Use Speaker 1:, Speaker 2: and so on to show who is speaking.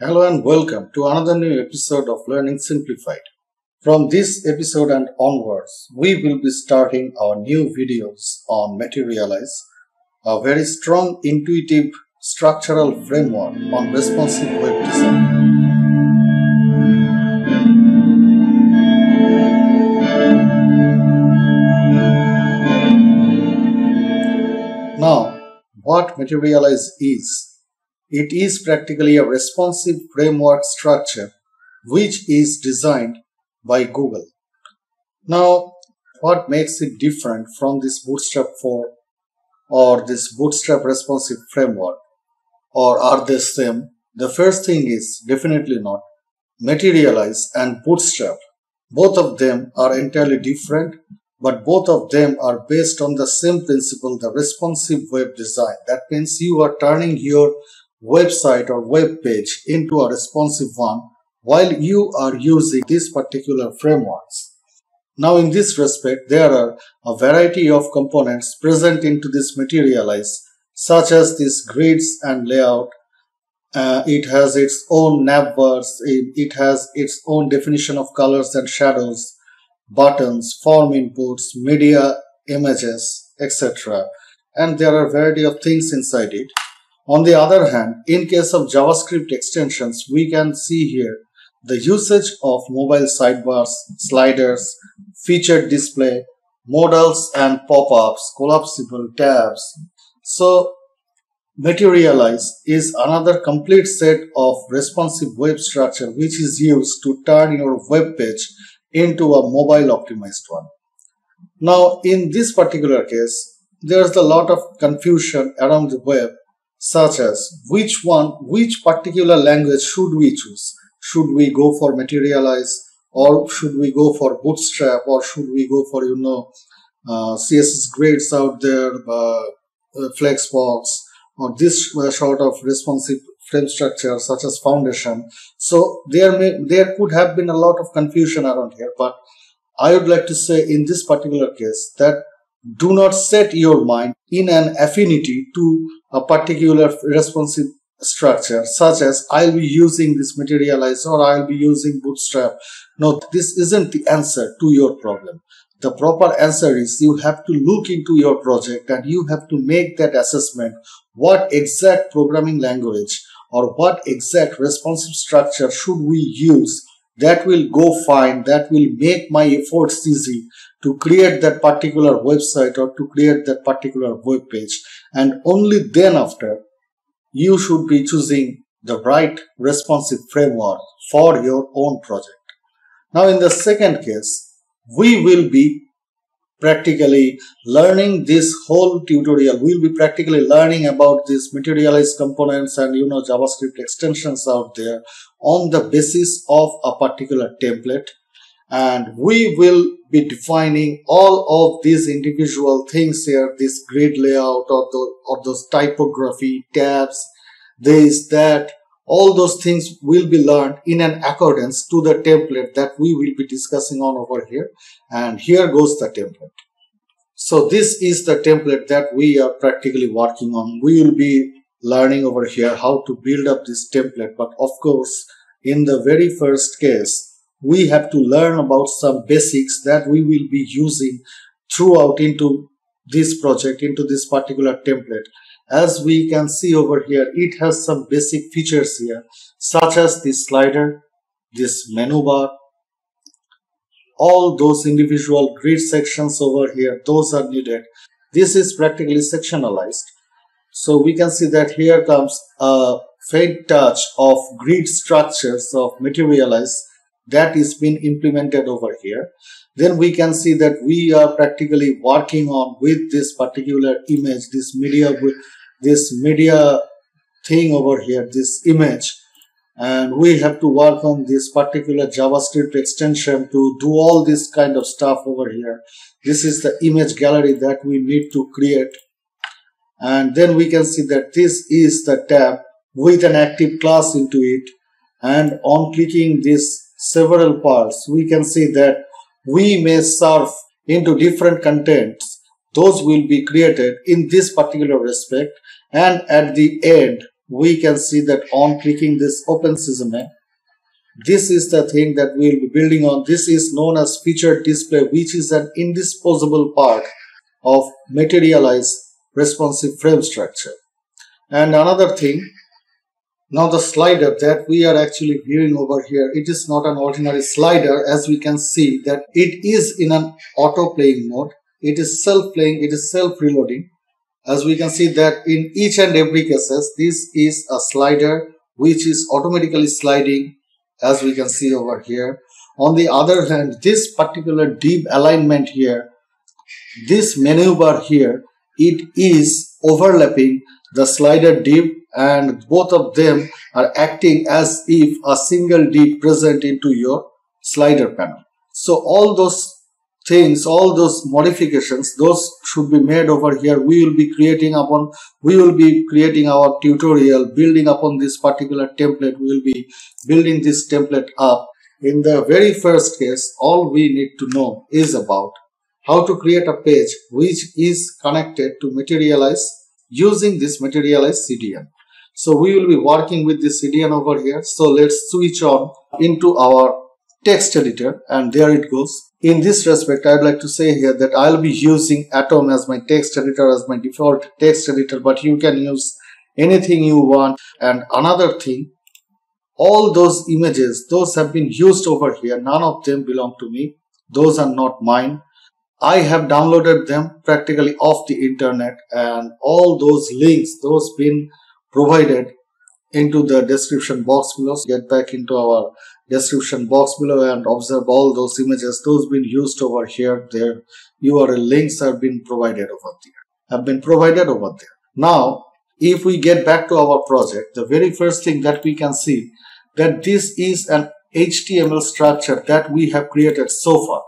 Speaker 1: Hello and welcome to another new episode of Learning Simplified. From this episode and onwards, we will be starting our new videos on Materialize, a very strong intuitive structural framework on responsive web design. Now, what Materialize is? It is practically a responsive framework structure which is designed by Google. Now, what makes it different from this Bootstrap 4 or this Bootstrap responsive framework? Or are they same? The first thing is definitely not. Materialize and Bootstrap, both of them are entirely different but both of them are based on the same principle, the responsive web design. That means you are turning your website or web page into a responsive one while you are using these particular frameworks. Now in this respect, there are a variety of components present into this materialize such as these grids and layout. Uh, it has its own navbars, it, has its own definition of colors and shadows, buttons, form inputs, media images, etc. And there are a variety of things inside it. On the other hand, in case of JavaScript extensions, we can see here the usage of mobile sidebars, sliders, featured display, modals and pop-ups, collapsible tabs. So Materialize is another complete set of responsive web structure which is used to turn your web page into a mobile optimized one. Now, in this particular case, there's a lot of confusion around the web, such as which one, which particular language should we choose? Should we go for Materialize or should we go for Bootstrap or should we go for, you know, uh, CSS grids out there, uh, uh, Flexbox or this uh, sort of responsive frame structure such as foundation. So there may there could have been a lot of confusion around here, but I would like to say in this particular case that do not set your mind in an affinity to a particular responsive structure such as I'll be using this materialize or I'll be using bootstrap. No, this isn't the answer to your problem. The proper answer is you have to look into your project and you have to make that assessment what exact programming language or what exact responsive structure should we use that will go fine, that will make my efforts easy to create that particular website or to create that particular web page. And only then after, you should be choosing the right responsive framework for your own project. Now in the second case, we will be practically learning this whole tutorial we'll be practically learning about these materialized components and you know javascript extensions out there on the basis of a particular template and we will be defining all of these individual things here this grid layout or, the, or those typography tabs this that all those things will be learned in an accordance to the template that we will be discussing on over here. And here goes the template. So this is the template that we are practically working on. We will be learning over here how to build up this template. But of course, in the very first case, we have to learn about some basics that we will be using throughout into this project, into this particular template. As we can see over here it has some basic features here such as this slider this menu bar all those individual grid sections over here those are needed. This is practically sectionalized. So we can see that here comes a faint touch of grid structures of materialize that is being implemented over here then we can see that we are practically working on with this particular image this media this media thing over here, this image, and we have to work on this particular JavaScript extension to do all this kind of stuff over here. This is the image gallery that we need to create. And then we can see that this is the tab with an active class into it. And on clicking these several parts, we can see that we may surf into different contents. Those will be created in this particular respect. And at the end we can see that on clicking this open sesame this is the thing that we will be building on. This is known as featured display which is an indisposable part of materialized responsive frame structure. And another thing now the slider that we are actually viewing over here, it is not an ordinary slider as we can see that it is in an auto playing mode. It is self playing, it is self reloading. As we can see that in each and every cases, this is a slider which is automatically sliding as we can see over here. On the other hand, this particular div alignment here, this menu bar here, it is overlapping the slider div and both of them are acting as if a single div present into your slider panel. So all those things, all those modifications, those should be made over here. We will be creating upon, we will be creating our tutorial, building upon this particular template. We will be building this template up. In the very first case, all we need to know is about how to create a page which is connected to Materialize using this Materialize CDN. So we will be working with this CDN over here. So let's switch on into our text editor and there it goes. In this respect, I'd like to say here that I'll be using Atom as my text editor as my default text editor, but you can use anything you want. And another thing, all those images, those have been used over here. None of them belong to me. Those are not mine. I have downloaded them practically off the internet and all those links, those been provided into the description box below. So get back into our description box below and observe all those images. Those been used over here. Their URL links have been provided over there. Have been provided over there. Now, if we get back to our project, the very first thing that we can see that this is an HTML structure that we have created so far.